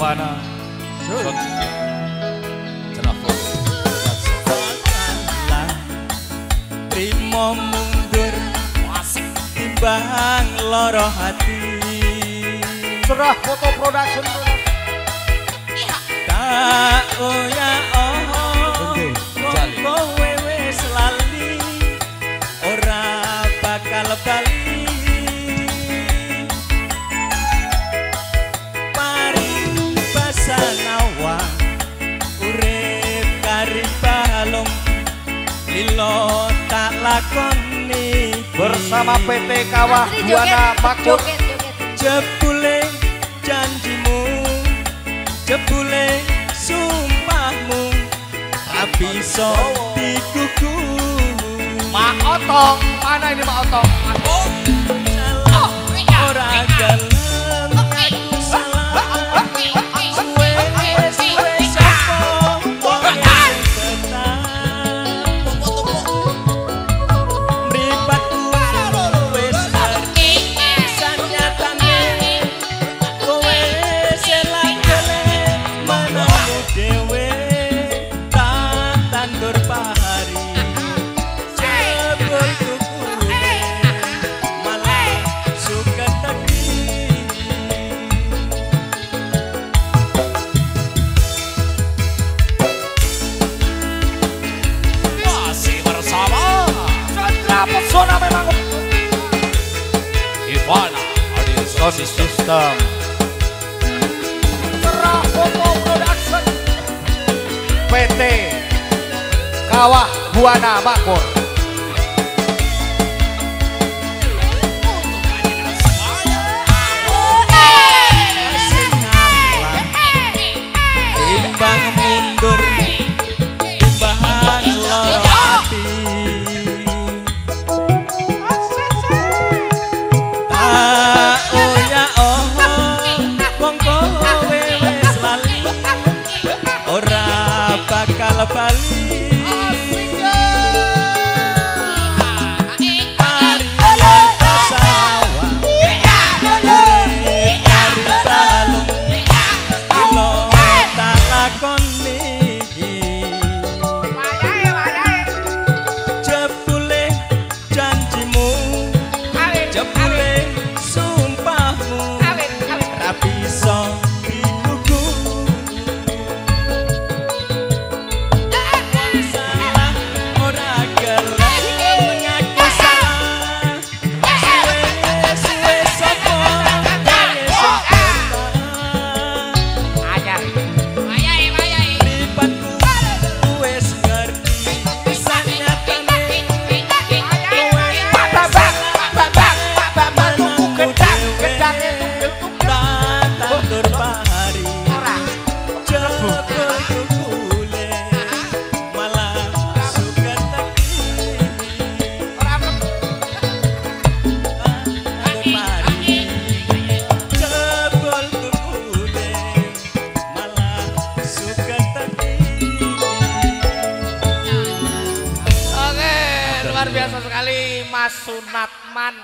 Botswana. Sure. Tenafon. Trimo mundur asik timbang loro hati. Serah foto production. bersama PT Kawah Buana Makmur jebule janjimu jebule sumpahmu. Tapi so digugur Mak Otong mana ini Mak Otong? Mak Otong zona memang Ivana audio sound system Cerah Foto Production PT Kawah Buana Makmur sunatman.